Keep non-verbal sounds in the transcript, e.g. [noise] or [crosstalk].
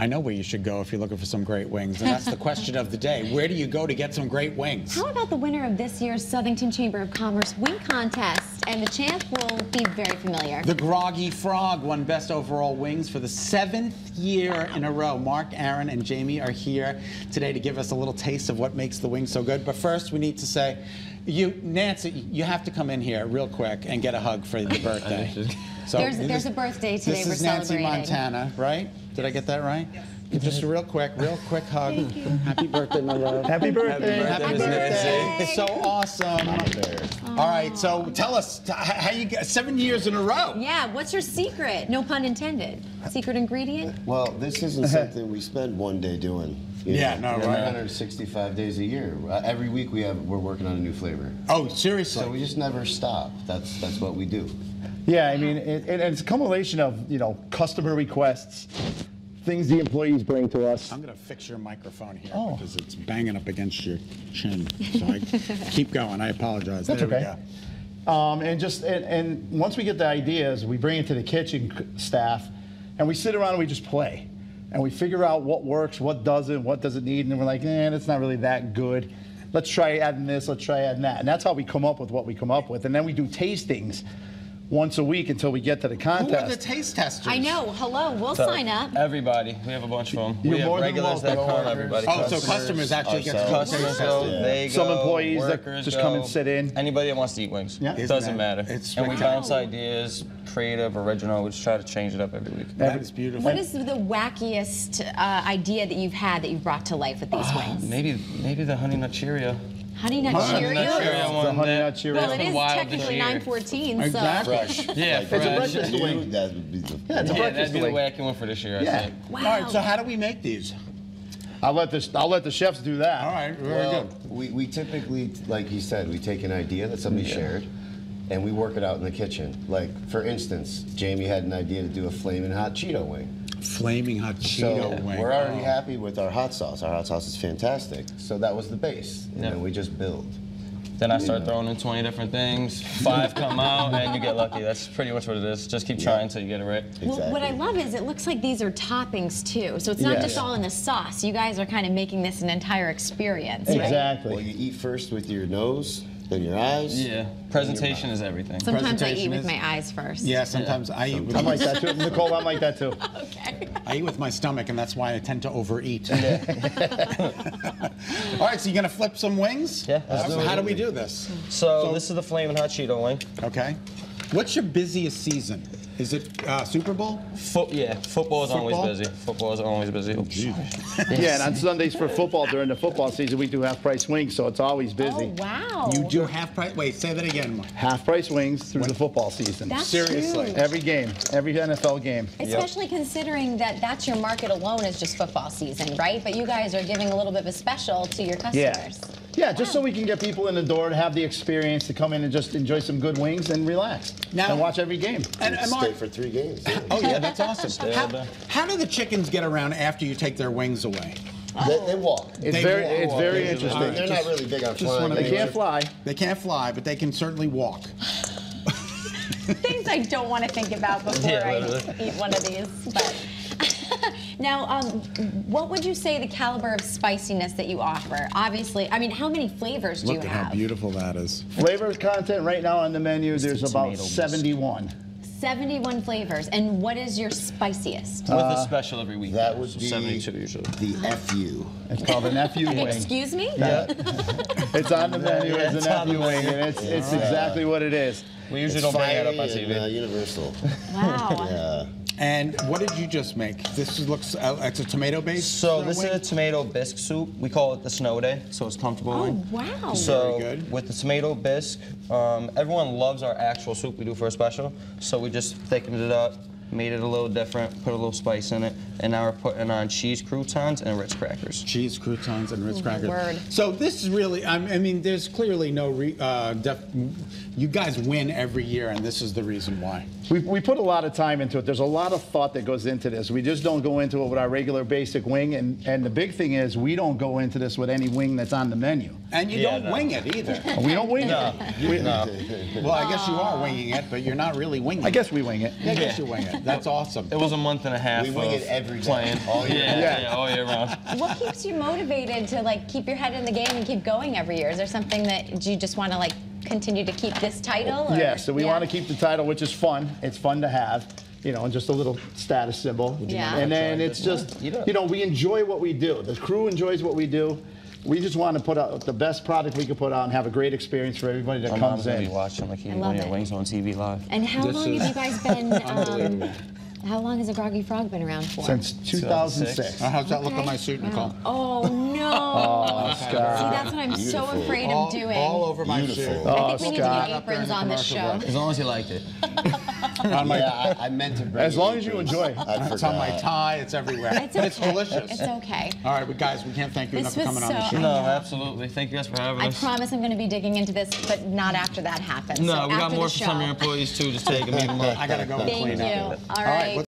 I know where you should go if you're looking for some great wings, and that's the question of the day. Where do you go to get some great wings? How about the winner of this year's Southington Chamber of Commerce Wing Contest? And the champ will be very familiar. The Groggy Frog won Best Overall Wings for the seventh year in a row. Mark, Aaron, and Jamie are here today to give us a little taste of what makes the wings so good. But first, we need to say, you, Nancy, you have to come in here real quick and get a hug for the [laughs] birthday. So There's- there's a birthday today This we're is Nancy celebrating. Montana, right? Did I get that right? Just a real quick, real quick [laughs] hug. Happy birthday, my love. Happy birthday. Happy Miss birthday. It's so awesome. All right, so tell us t- how you get seven years in a row. Yeah, what's your secret? No pun intended. Secret ingredient? Well, this isn't something we spend one day doing. you Yeah, know. no, right. 365 days a year. Uh, Every week we have we're working on a new flavor. Oh, seriously? So we seriously? just never stop. That's that's what we do. Yeah, I mean, it, it, it's a culmination of you know customer requests, things the employees bring to us. I'm going to fix your microphone here Oh. because it's banging up against your chin. So I [laughs] keep going. I apologize. That's there okay. we go. Um, and just and, and once we get the ideas, we bring it to the kitchen staff, and we sit around and we just play, and we figure out what works, what doesn't, what does it need, and we're like, eh, it's not really that good. Let's try adding this. Let's try adding that, and that's how we come up with what we come up with. And then we do tastings once a week until we get to the contest. Who are the contest. taste testers? I know. Hello, we'll So, sign up. Everybody. We have a bunch of them. You're we have more than regulars that welcome. come. Everybody. Oh, so customers actually get to go ourselves. Customers go, it. they Some employees that workers just go, come and sit in. Anybody that wants to eat wings. Yeah. It Isn't doesn't that- matter. it's and we bounce ideas, creative, original. We just try to change it up every week. That is beautiful. What is the wackiest uh, idea that you've had that you've brought to life with these Ah, wings? Maybe maybe the honey nut Cheerio. Honey Nut Honey Cheerios? Nut Cheerio. The one Honey Nut Cheerio. Well, that's it been is wild technically year. 914, Exactly. so. [laughs] Fresh. Yeah, Like, It's a breakfast you, wing. That would be the. Yeah, it's a Yeah, breakfast that'd be the wing. wacky one for this year. I Yeah. think. All right, so how do we make these? I'll let the I'll let the chefs do that. All right, very Well, good. we, we typically, like he said, we take an idea that somebody shared, and we work it out in the kitchen. Like for instance, Jamie had an idea to do a flaming hot Cheeto wing. Flaming hot So wing. we're already Oh. happy with our hot sauce. Our hot sauce is fantastic. So that was the base, and Yeah. then we just build. Then I start throwing in 20 different things. Five come out, and you get lucky. That's pretty much what it is. Just keep trying until you get it right. Well, what I love is it looks like these are toppings too. So it's not Yes. just all in the sauce. You guys are kind of making this an entire experience, right? Exactly. Well, you eat first with your nose, then your eyes. Yeah. Presentation is everything. Sometimes I eat with is- my eyes first. Yeah, sometimes I eat with I'm like that too. Nicole, I'm like that too. [laughs] Okay. I eat with my stomach, and that's why I tend to overeat. [laughs] All right, so you're gonna flip some wings? Yeah, let's so do how do we do this? So, So- this is the flaming hot Cheeto wing. Okay. What's your busiest season? Is it uh, Super Bowl? Foot, yeah, football is Football? always busy. Football is always busy. Oh, [laughs] Yeah, and on Sundays for football during the football season, we do half price wings, so it's always busy. Oh wow. You do half price. Wait, say that again. Half price wings through the football season. That's Seriously. huge. Every game, every NFL game. Especially considering that that's your market alone is just football season, right? But you guys are giving a little bit of a special to your customers. Yeah, just so we can get people in the door to have the experience to come in and just enjoy some good wings and relax Now- and watch every game. And, and Stay for three games. yeah. [laughs] oh yeah, that's awesome. Stay How, how do the chickens get around after you take their wings away? They, they walk. It's They very, walk. it's very They usually- interesting. They're not really big on just flying. They can't fly. They can't fly, but they can certainly walk. [laughs] Things I don't want to think about before Yeah, I eat one of these. But now, um, what would you say the caliber of spiciness that you offer? Obviously, I mean, how many flavors do Look you at have? how beautiful that is. Flavor content right now on the menu, there's the about 71. 71 flavors. And what is your spiciest? With a special every week. That would so be 72 usually. the FU. It's called a FU [laughs] wing. Excuse me? [laughs] It's on the menu Yeah, as it's a on the nephew wing, and it's, it's exactly what it is. We usually It's don't bring that up on fiery and, uh, universal. Wow. [laughs] Yeah. And what did you just make? This looks, uh, it's a tomato base. So this wing? is a tomato bisque soup. We call it the snow day, so it's comfortable. Oh, wing. wow. So Very good. with the tomato bisque, um, everyone loves our actual soup we do for a special. So we just thickened it up, made it a little different, put a little spice in it, and now we're putting on cheese croutons and Ritz crackers. cheese croutons and Ritz Oh, crackers. word. So this is really, I I mean, there's clearly no, re, uh, def, you guys win every year, and this is the reason why. We, we put a lot of time into it. There's a lot of thought that goes into this. We just don't go into it with our regular basic wing. And, and the big thing is we don't go into this with any wing that's on the menu. And you Yeah, don't no. wing it either. [laughs] We don't wing No, it. We- no. well, I guess you are winging it, but you're not really winging I it. guess we wing it. I guess you wing it. That's awesome. It was a month and a half. We wing of it every day, Playing. all year yeah, round. yeah, all year round. What keeps you motivated to like keep your head in the game and keep going every year? Is there something that do you just want to like continue to keep this title? Or? Yeah, so we Yeah. want to keep the title, which is fun. It's fun to have, you know, and just a little status symbol. Yeah. And then it's just, you know, we enjoy what we do. The crew enjoys what we do. We just want to put out the best product we can put out and have a great experience for everybody that My comes mom's gonna be watching like I eating love one of it. your wings on TV live. And how This long is have you guys been? [laughs] Um, Unbelievable. How long has a Groggy Frog been around for? Since 2006. Uh, How's that look on my suit, Wow. Nicole? Oh no! Oh, Scott. See, that's what I'm so Beautiful. afraid all, of doing. all over my Beautiful. suit. Oh, I think we need to get aprons on this show. As long as you liked it. [laughs] On my, Yeah, I, I meant to bring As long as you aprons. enjoy. I it's on my forgot. tie. It's everywhere. It's And okay. it's delicious. It's okay. All right, but guys, we can't thank you This enough for was coming on the show. No, absolutely. Thank you guys for having I us. promise I'm going to be digging into this, but not after that happens. No, so we got more the for some of your employees too. Just take them, leave. [laughs] I gotta go and Thank you. All right, right.